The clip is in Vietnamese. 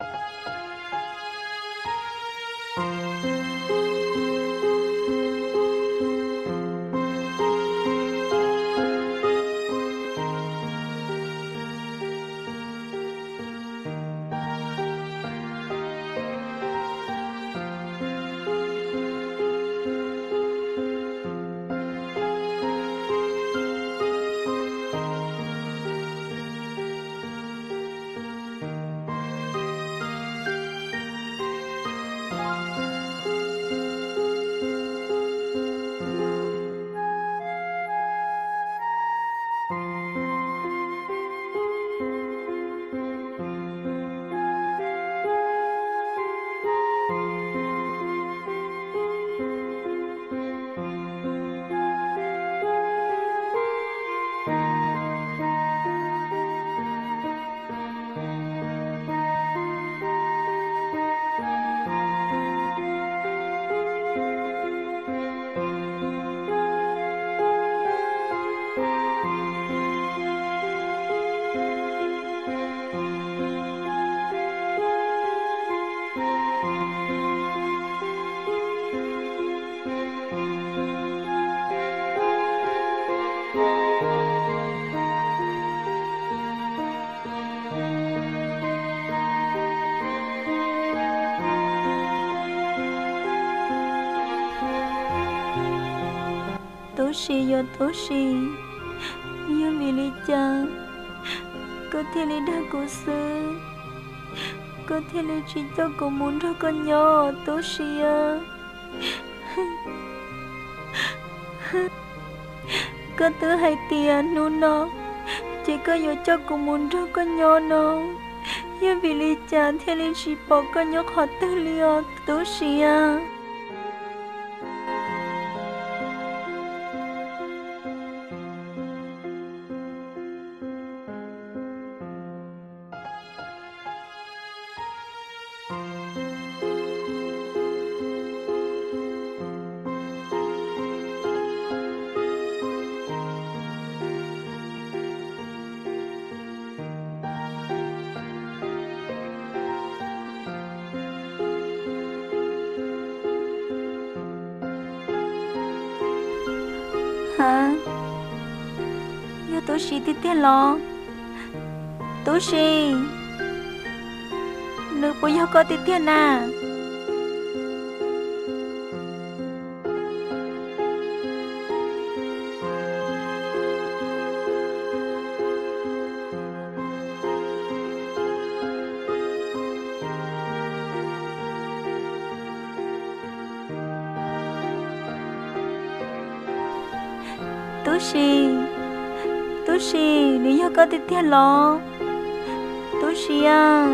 tố si do tố si do vì lý cha có thể lý đa của sư có thể lý chỉ cho cô muốn ra con nhỏ tố si à có thứ hai tiền nu nó chỉ có yêu cho cô muốn cho con nhỏ nó do vì lý cha thì lý chỉ bỏ con nhỏ khó tư liệu tố si à hả? Yo tố sĩ tí tê lo. Tố sĩ nữ bố yo có tí tê nà Toshi Toshi nếu như có tiếp theo lo Toshi à